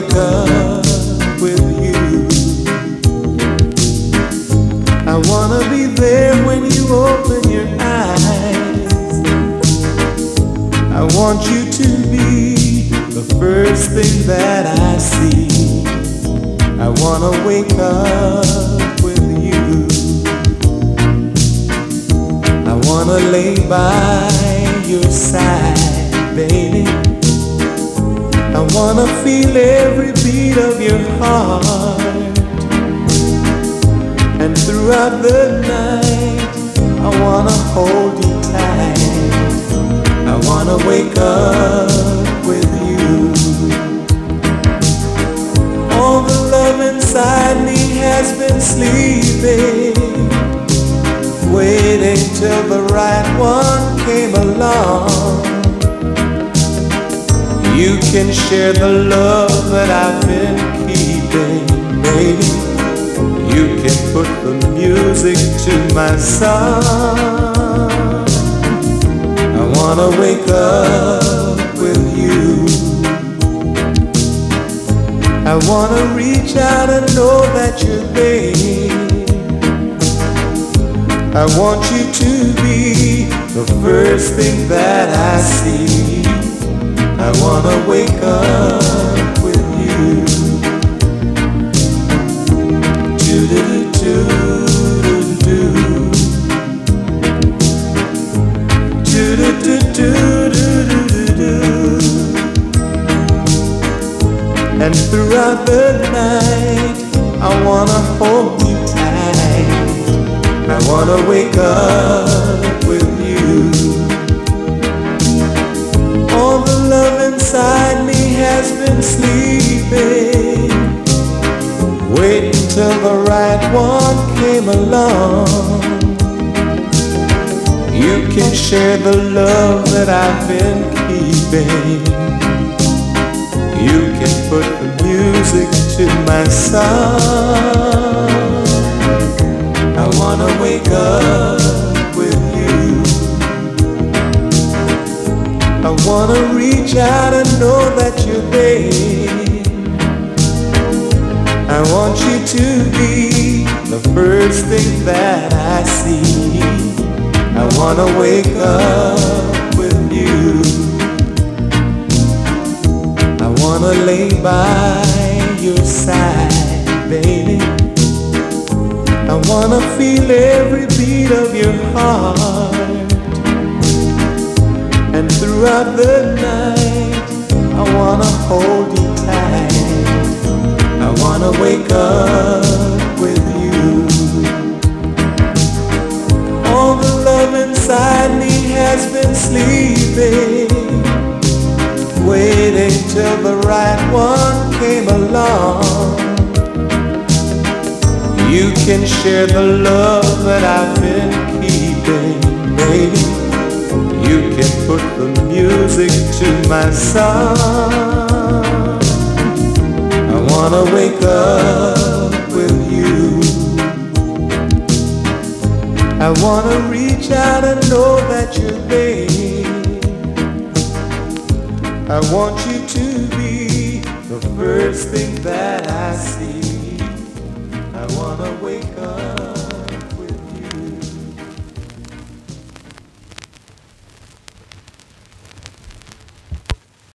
wake up with you. I wanna be there when you open your eyes. I want you to be the first thing that I see. I wanna wake up with you. I wanna lay by your side, wanna feel every beat of your heart. And throughout the night, I wanna hold you tight. I wanna wake up with you. All the love inside me has been sleeping, waiting till the right one can share the love that I've been keeping, baby. You can put the music to my song. I wanna wake up with you. I wanna reach out and know that you're there. I want you to be the first thing that I. I wake up with you. Do-do-do-do-do-do. Do-do-do-do-do-do-do. And throughout the night, I wanna hold you tight. I wanna wake up along. You can share the love that I've been keeping. You can put the music to my song. I wanna wake up with you. I wanna reach out and know that you're the first thing that I see. I wanna wake up with you. I wanna lay by your side, baby. I wanna feel every beat of your heart. And throughout the night, I wanna hold you tight. I wanna wake up sleeping, waiting till the right one came along. You can share the love that I've been keeping, baby. You can put the music to my song. I wanna wake up I wanna reach out and know that you're there. I want you to be the first thing that I see. I wanna wake